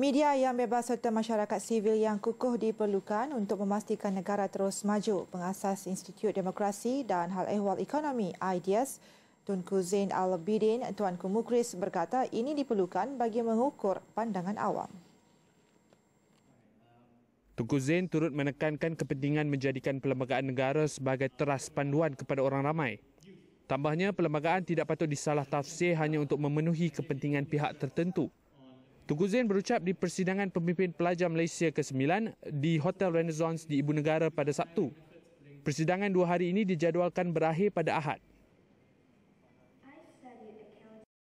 Media yang bebas serta masyarakat sivil yang kukuh diperlukan untuk memastikan negara terus maju. Pengasas Institut Demokrasi dan Hal Ehwal Ekonomi IDEAS, Tunku Zain Al-Bidin Tuanku Mukris berkata ini diperlukan bagi mengukur pandangan awam. Tunku Zain turut menekankan kepentingan menjadikan perlembagaan negara sebagai teras panduan kepada orang ramai. Tambahnya, perlembagaan tidak patut disalah tafsir hanya untuk memenuhi kepentingan pihak tertentu. Tunku Zain berucap di persidangan pemimpin pelajar Malaysia ke-9 di Hotel Renaissance di Ibu Negara pada Sabtu. Persidangan dua hari ini dijadualkan berakhir pada Ahad.